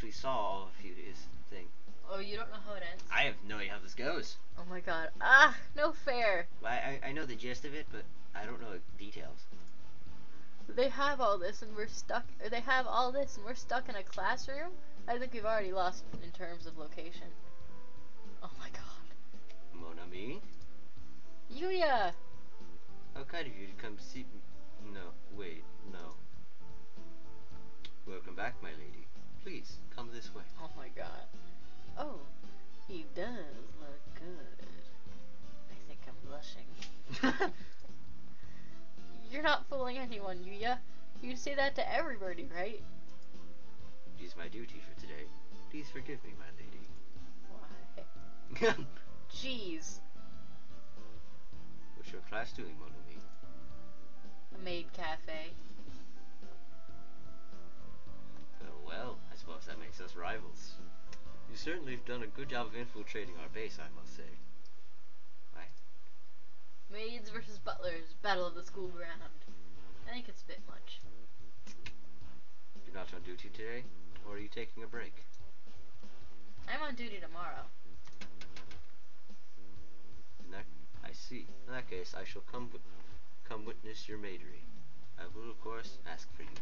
actually saw all of Furious thing. Oh, you don't know how it ends? I have no idea how this goes. Oh my god. Ah, no fair. I, I, I know the gist of it, but I don't know the details. They have all this and we're stuck. Or they have all this and we're stuck in a classroom. I think we've already lost in terms of location. Oh my god. Mon ami, Yuya! how kind of you to come see me. No, wait, no. Welcome back, my lady. Please, come this way. Oh my god. Oh, he does look good. I think I'm blushing. You're not fooling anyone, Yuya. You say that to everybody, right? It is my duty for today. Please forgive me, my lady. Why? Jeez. What's your class doing, mon ami? A maid cafe. Oh, well, that makes us rivals. You certainly have done a good job of infiltrating our base, I must say. Right? Maids versus butlers, battle of the school ground. I think it's a bit much. You're not on duty today, or are you taking a break? I'm on duty tomorrow. In that, I see. In that case, I shall come come witness your maidery. I will, of course, ask for you.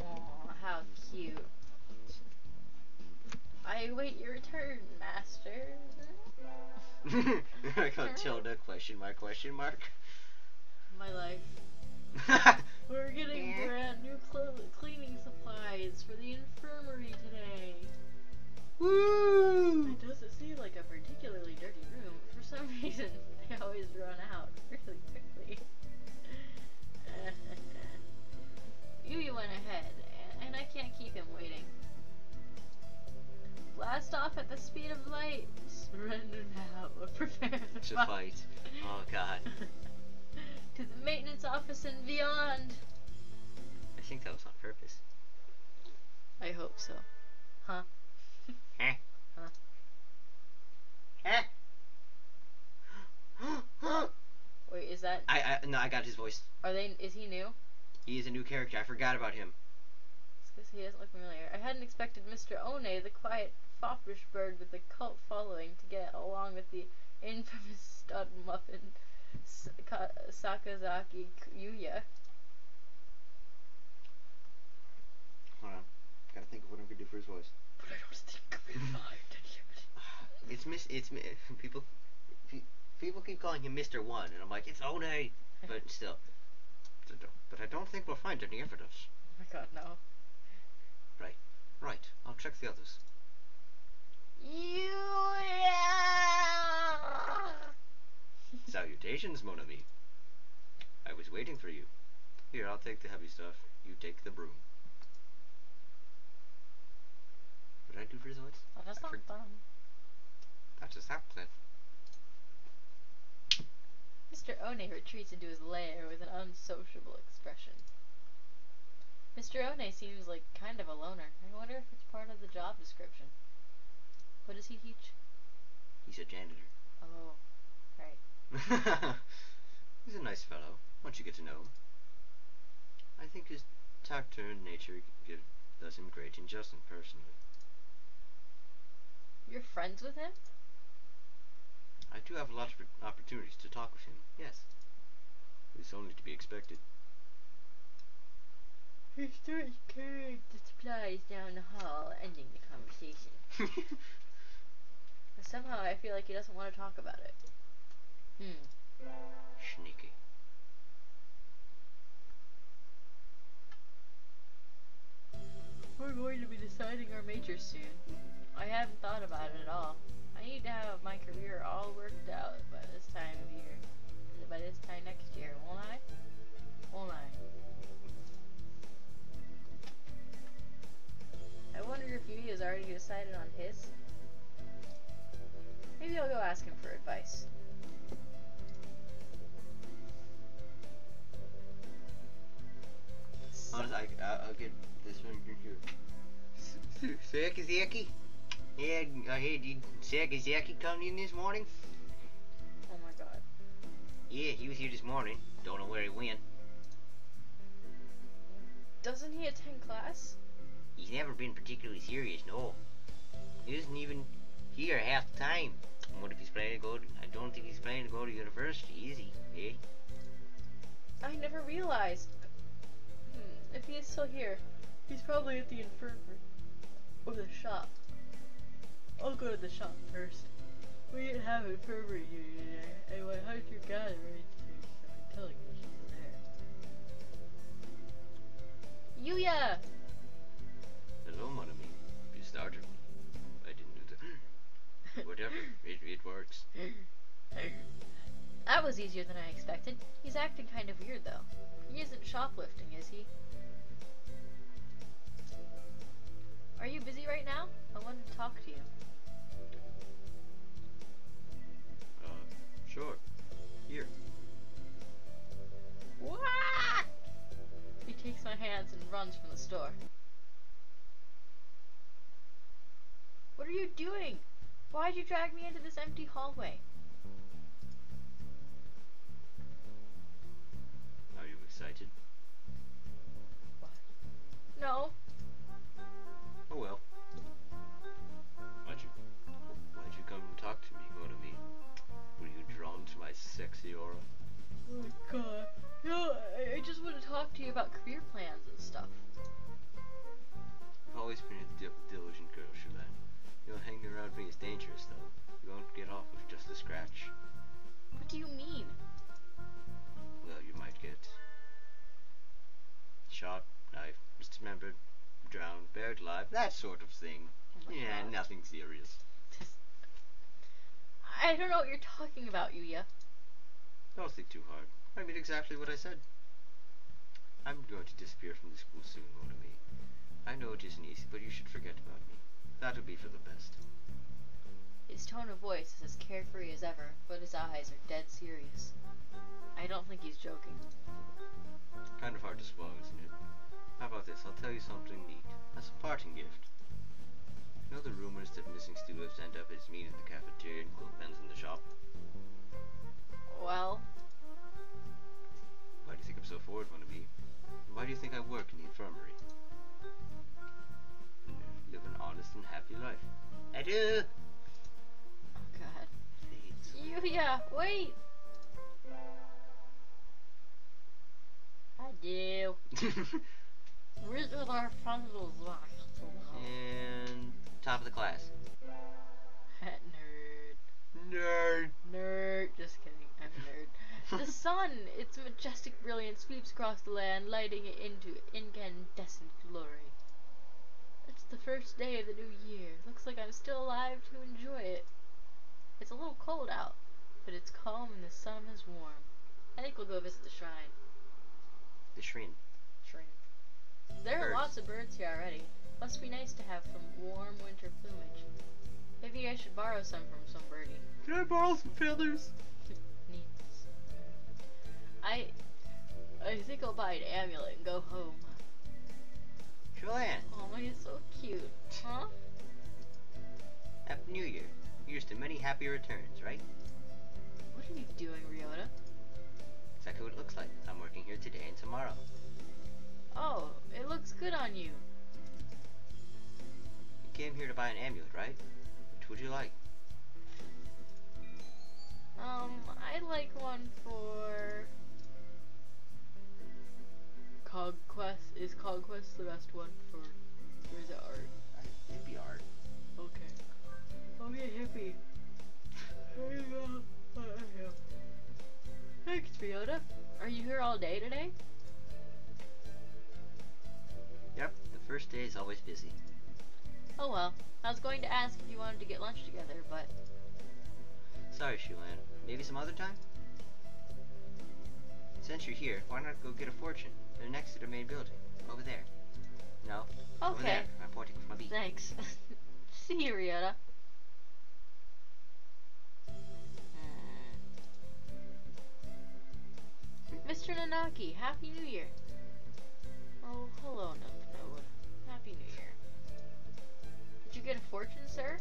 Oh, how cute. I await your return, master. I got tilde question mark question mark. My life. We're getting Yeah. brand new clo- cleaning supplies for the infirmary today. Woo! It doesn't seem like a particularly dirty room. For some reason, they always run out really quickly. Yui went ahead, and I can't keep him waiting. Blast off at the speed of light. Surrender now or prepare the To fight. fight. Oh god. to the maintenance office and beyond. I think that was on purpose. I hope so. Huh? Huh? Huh? Huh? Wait, is that? I, I no, I got his voice. Are they? Is he new? He is a new character. I forgot about him. He doesn't look familiar. I hadn't expected Mr. One, the quiet, foppish bird with a cult following, to get along with the infamous stud muffin Saka- Sakazaki Yuya. Hold on. Gotta think of what I'm gonna do for his voice. But I don't think we'll find any It's Miss. It's Mi- people. People keep calling him Mister One, and I'm like, it's One, but still. But I don't think we'll find any evidence. Oh my god, no. Right, right. I'll check the others. Salutations, mon ami. I was waiting for you. Here, I'll take the heavy stuff. You take the broom. What did I do for his voice? Oh, that's I not done. That's a sap clip. Mr. One retreats into his lair with an unsociable expression. Mr. One seems like kind of a loner. I wonder if it's part of the job description. What does he teach? He's a janitor. Oh, right. He's a nice fellow, once you get to know him. I think his taciturn nature give, does him great injustice personally. You're friends with him? I do have a lot of opportunities to talk with him, yes. It's only to be expected. He starts carrying the supplies down the hall, ending the conversation. But somehow I feel like he doesn't want to talk about it. Hmm. Sneaky. We're going to be deciding our majors soon. I haven't thought about it at all. I need to have my career all worked out by this time of year. By this time next year, won't I? Won't I? I wonder if Yui has already decided on his. Maybe I'll go ask him for advice. Honest, I, I, I'll get this one for here. Sakazaki? Yeah, I heard you, Sakazaki come in this morning? Oh my god. Yeah, he was here this morning. Don't know where he went. Doesn't he attend class? He's never been particularly serious, no. He doesn't even here half the time. What if he's planning to go? To, I don't think he's planning to go to university, he? Eh? I never realized. Hmm, if he is still here, he's probably at the infirmary or the shop. I'll go to the shop first. We didn't have an infirmary here today, and my hunter institute, so I'm telling you she's there. Yuya! Whatever. It, it works. That was easier than I expected. He's acting kind of weird though. He isn't shoplifting, is he? Are you busy right now? I wanted to talk to you. Uh, sure. Here. What? He takes my hands and runs from the store. What are you doing? Why'd you drag me into this empty hallway? Sort of thing. Oh yeah, God. nothing serious. I don't know what you're talking about, Yuya. Don't think too hard. I mean exactly what I said. I'm going to disappear from the school soon, Monami. I know it isn't easy, but you should forget about me. That'll be for the best. His tone of voice is as carefree as ever, but his eyes are dead serious. I don't think he's joking. Kind of hard to swallow, isn't it? How about this? I'll tell you something neat. As a parting gift. You know the rumors that missing students end up as meat in the cafeteria and quilt pens in the shop? Well, Why do you think I'm so forward? And why do you think I work in the infirmary? Live an honest and happy life. I do! oh god. Yuya, wait! I do. Where's our puzzles and top of the class. Nerd. Nerd. Nerd. Just kidding. I'm a nerd. the sun, its majestic brilliance sweeps across the land, lighting it into incandescent glory. It's the first day of the new year. Looks like I'm still alive to enjoy it. It's a little cold out, but it's calm and the sun is warm. I think we'll go visit the shrine. The. Shrine. There are lots of birds here already. Must be nice to have some warm winter plumage. Maybe I should borrow some from some birdie. Can I borrow some feathers? Neats. I I think I'll buy an amulet and go home. Joanne, Oh, he's so cute. Huh? Happy New Year. Here's to many happy returns, right? What are you doing, Ryota? Exactly what it looks like. I'm working here today and tomorrow. Oh, it looks good on you. You came here to buy an amulet, right? Which would you like? Um, I'd like one for Conquest. Is Conquest the best one for? Or is it art? It'd be art. Okay. I'll be a hippie. There you go. Thanks, Ryota. Are you here all day today? First day is always busy. Oh well. I was going to ask if you wanted to get lunch together, but Sorry, Shulan. Maybe some other time? Since you're here, why not go get a fortune? They're next to the main building. Over there. No? Over okay. there. I'm pointing with my beak. Thanks. See you, Ryota. Uh, Mr. Nanaki, Happy New Year. Oh, hello, Nymph you get a fortune, sir?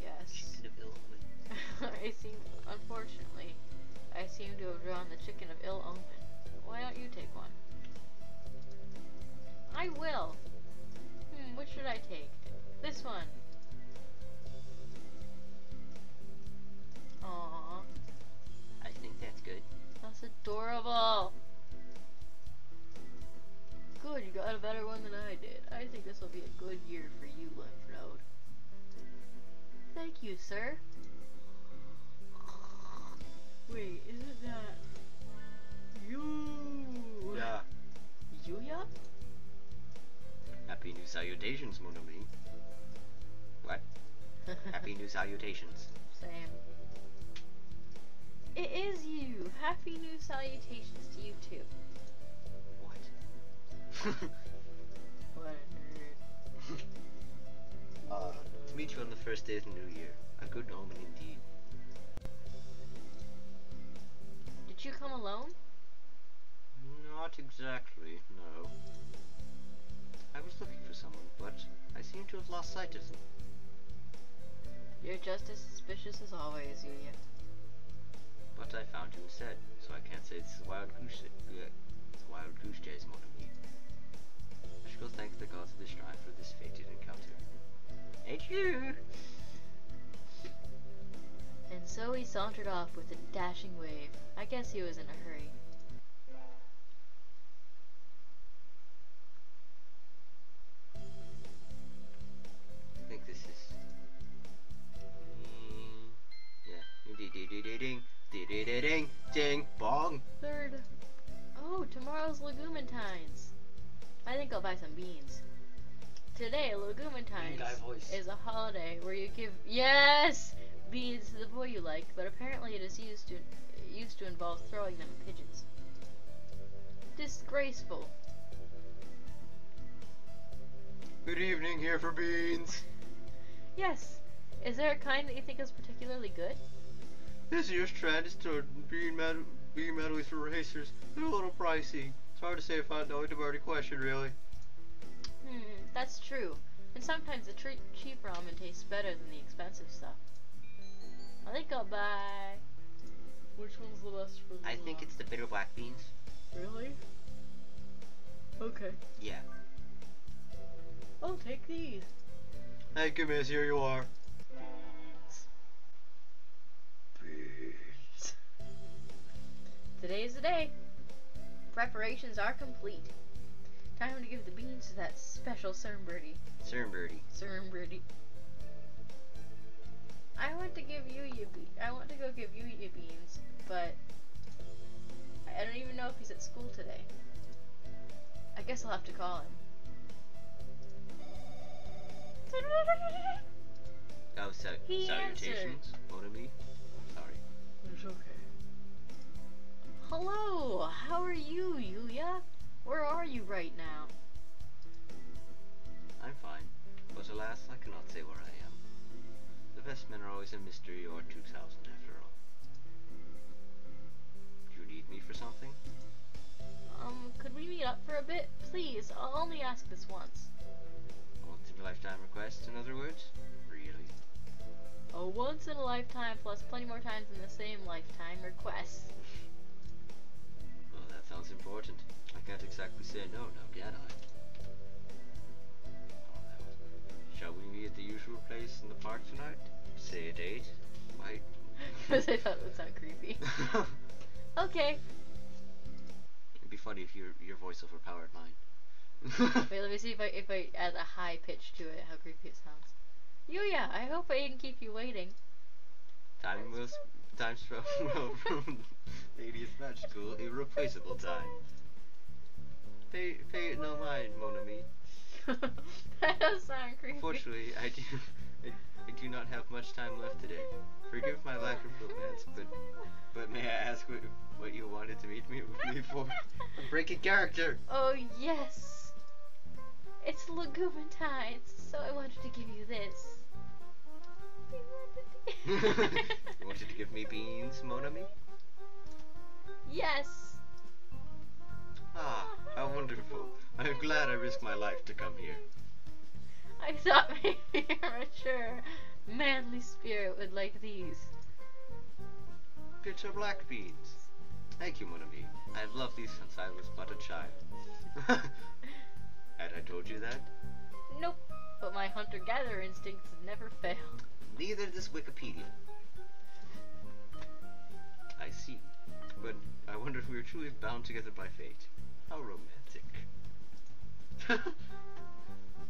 Yes. Chicken of ill omen. I seem, unfortunately, I seem to have drawn the chicken of ill omen. Why don't you take one? I will. Hmm, which should I take? This one. Aww, I think that's good. that's adorable. Good, you got a better one than I did. I think this will be a good year for you, Lymph Node. Thank you, sir. Wait, isn't that you? Yeah. Yuya? Happy new salutations, mon ami. What? Happy new salutations. Same. It is you. Happy new salutations to you too. Uh, to meet you on the first day of the new year. A good omen indeed. Did you come alone? Not exactly, no. I was looking for someone, but I seem to have lost sight of them. You're just as suspicious as always, Yuya. But I found you instead, so I can't say it's a wild goose. Uh, it's a wild goose chase, mon And so he sauntered off with a dashing wave. I guess he was in a hurry. Holiday where you give yes beans to the boy you like, but apparently it is used to used to involve throwing them at pigeons. Disgraceful. Good evening, here for beans. Yes. Is there a kind that you think is particularly good? This year's trend is to bean medal bean medals for racers. They're a little pricey. It's hard to say if I know the dirty question, really. Hmm, that's true. And sometimes the tre- cheap ramen tastes better than the expensive stuff. I think I'll buy. Which one's the best for the I think it's the bitter black beans. Really? Okay. Yeah. I'll take these. Thank you, miss. Here you are. Beans. Beans. Today's the day. Preparations are complete. Time to give the beans to that special CERN birdie. Sir Birdie. CERN birdie. I want to give you your be- I want to go give you your beans, but I don't even know if he's at school today. I guess I'll have to call him. Oh, so He salutations, mon ami. Sorry. It's okay. Hello, how are you, Yuya? Where are you right now? I'm fine, but alas, I cannot say where I am. The best men are always a mystery or 2000 after all. Do you need me for something? Um, could we meet up for a bit? Please, I'll only ask this once. A once in a lifetime request, in other words? Really? A once in a lifetime plus plenty more times in the same lifetime request. Well, that sounds important. I can't exactly say no now, can I? Oh. Shall we meet at the usual place in the park tonight? Say a date? Might. Because I thought it would sound creepy. Okay. It'd be funny if your your voice overpowered mine. Wait, let me see if I if I add a high pitch to it, how creepy it sounds. Yuya, I hope I didn't keep you waiting. Time will sp- time well from Ladies Magical, irreplaceable time. Pay pay it no mind, mon ami. that does sound creepy. Fortunately, I do I, I do not have much time left today. Forgive my lack of romance, but but may I ask what what you wanted to meet me with me for? I'm breaking character. Oh yes. It's Legumentides, so I wanted to give you this. you wanted to give me beans, mon ami? yes. Ah, how wonderful. I'm glad I risked my life to come here. I thought maybe your mature, manly spirit would like these. Bitter black beans. Thank you, mon ami. I've loved these since I was but a child. Had I told you that? Nope. But my hunter-gatherer instincts never fail. Neither does Wikipedia. I see. But I wonder if we were truly bound together by fate. How romantic.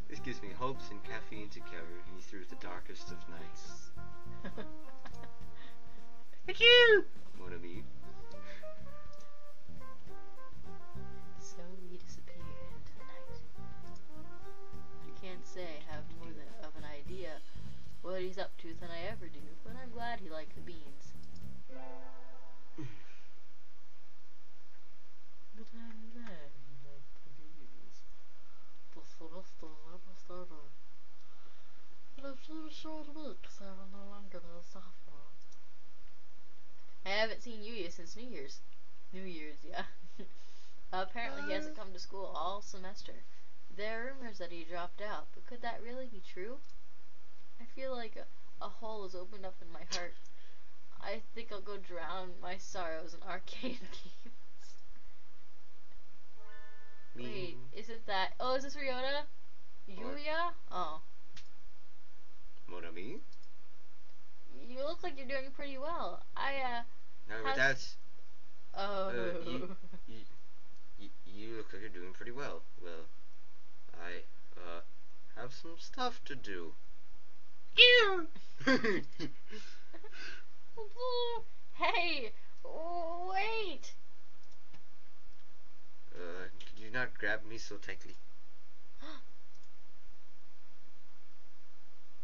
this gives me hopes and caffeine to carry me through the darkest of nights. Thank you! Mon ami. So he disappeared into the night. I can't say I have more than, of an idea what he's up to than I ever do, short weeks, I will no longer a sophomore. I haven't seen Yuya since New Year's. New Year's, yeah. Apparently, he hasn't uh. come to school all semester. There are rumors that he dropped out, but could that really be true? I feel like a, a hole has opened up in my heart. I think I'll go drown my sorrows in arcade games. Wait, is it that? Oh, is this Ryota? Yuya? Oh. Mon ami? You look like you're doing pretty well. I, uh, No, but that's. oh. Uh, you, you, you, you look like you're doing pretty well. Well, I, uh, have some stuff to do. hey, wait! Uh, could you not grab me so tightly?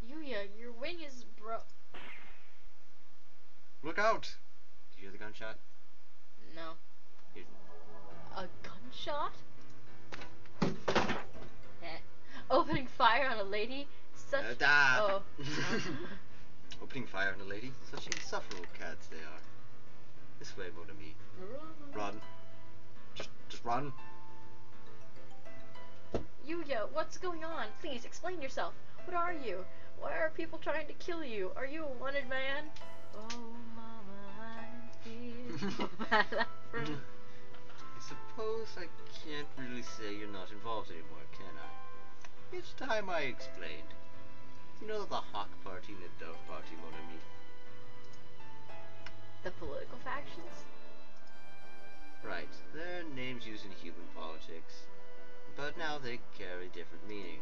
Yuya, your wing is bro. Look out! Did you hear the gunshot? No. Here's- A gunshot? Eh. Opening fire on a lady? Such. Uh, da- Oh. Opening fire on a lady? Such insufferable cats they are. This way, mon ami. Run. Just, just run. Yuya, what's going on? Please explain yourself. What are you? Why are people trying to kill you? Are you a wanted man? Oh, I suppose I can't really say you're not involved anymore, can I? It's time I explained. You know the Hawk Party and the Dove Party, mon ami? The political factions? Right, they're names used in human politics, but now they carry different meaning.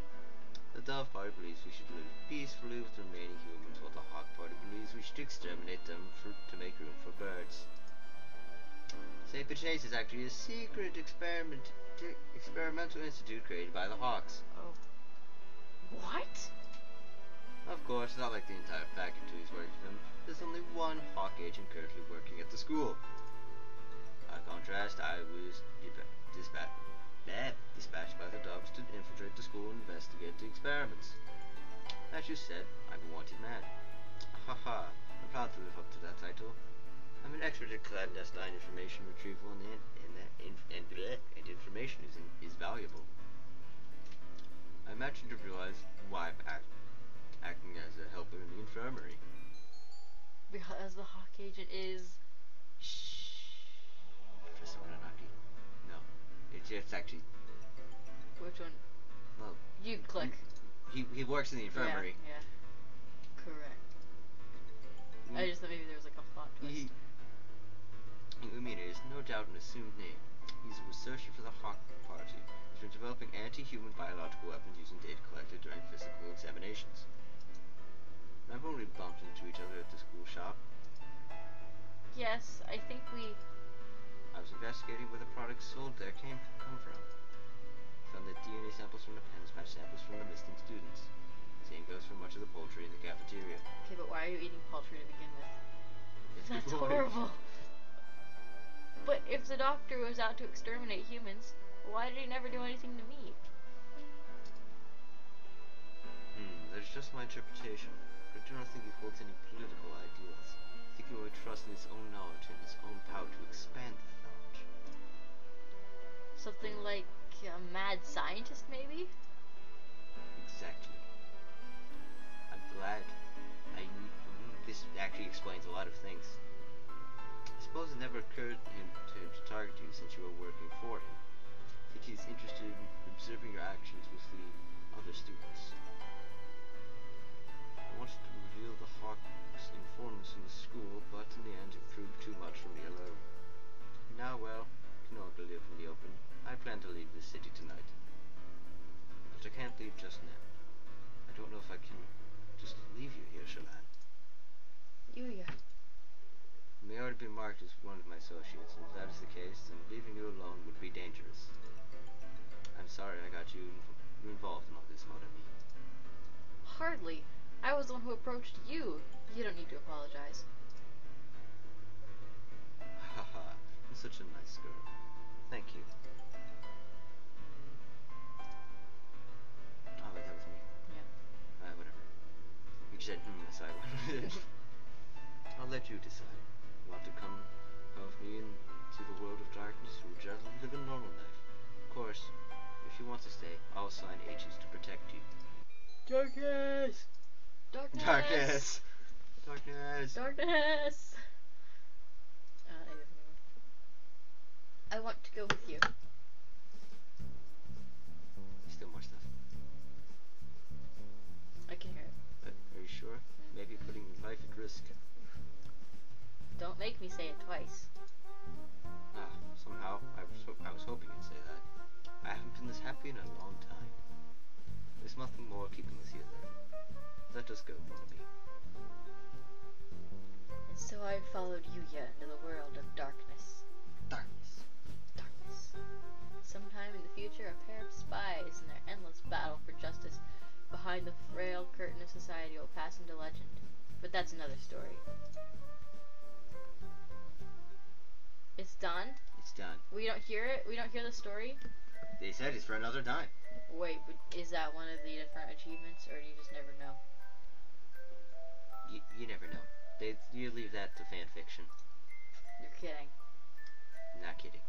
The Dove Party believes we should live peacefully with the remaining humans, while the Hawk Party believes we should exterminate them for, to make room for birds. St. Patrice is actually a secret experiment, experimental institute created by the Hawks. Oh. What? Of course, not like the entire faculty is working for them. Um, there's only one Hawk agent currently working at the school. By contrast, I was dip- bleh, dispatched by the Doves to infiltrate the school and investigate the experiments. As you said, I'm a wanted man. Haha, I'm proud to live up to that title. I'm an expert at clandestine information retrieval and, in- and, that inf- and, bleh, and information is, in- is valuable. I imagine to realize why I'm act- acting as a helper in the infirmary. Because the Hawk agent is. Shh. No, it's, actually Which one? well. You click. He he works in the infirmary. Yeah. yeah. Correct. Mm. I just thought maybe there was like a plot twist. He, Iwamine is no doubt an assumed name. He's a researcher for the Hawk Party. He's been developing anti-human biological weapons using data collected during physical examinations. Remember when we bumped into each other at the school shop? Yes, I think we. I was investigating where the products sold there came come from. Found that DNA samples from the pens match samples from the missing students. Same goes for much of the poultry in the cafeteria. Okay, but why are you eating poultry to begin with? It's That's horrible. But if the doctor was out to exterminate humans, why did he never do anything to me? Hmm, that's just my interpretation. But I do not think he holds any political ideals. I think he only trusts in his own knowledge and his own power to expand. Something like a mad scientist, maybe? Exactly. I'm glad I this actually explains a lot of things. I suppose it never occurred to him to, target you since you were working for him. I think he's interested in observing your actions with the other students. I wanted to reveal the Hawk's informants in the school, but in the end it proved too much for me alone. Now, well, can can all live in the open. I plan to leave this city tonight. But I can't leave just now. I don't know if I can just leave you here, Shalane. Yuya. You may already be marked as one of my associates, and if that is the case, then leaving you alone would be dangerous. I'm sorry I got you inv- involved in all this, Monami. Hardly. I was the one who approached you. You don't need to apologize. Make me say it twice. Ah, somehow I was, ho- I was hoping you'd say that. I haven't been this happy in a long time. There's nothing more keeping us here then. Let us go, Bonamy. And so I followed Yuya into the world of darkness. Darkness. Darkness. Sometime in the future, a pair of spies in their endless battle for justice behind the frail curtain of society will pass into legend. But that's another story. It's done? It's done. We don't hear it? We don't hear the story? They said it's for another time. Wait, but is that one of the different achievements, or do you just never know? You, you never know. They you leave that to fan fiction. You're kidding. Not kidding.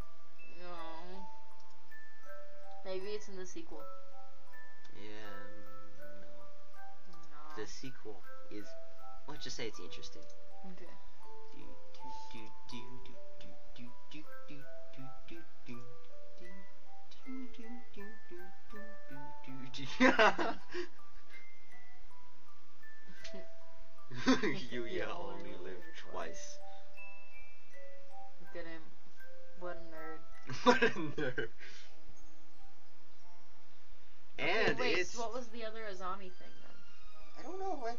No. Maybe it's in the sequel. Yeah, no. No. The sequel is. Let's just say it's interesting. Okay. Do, do, do, do, do, do, you You yeah only live twice. Look at him. What a nerd. what a nerd. And okay, wait, it's so what was the other Azami thing then? I don't know. I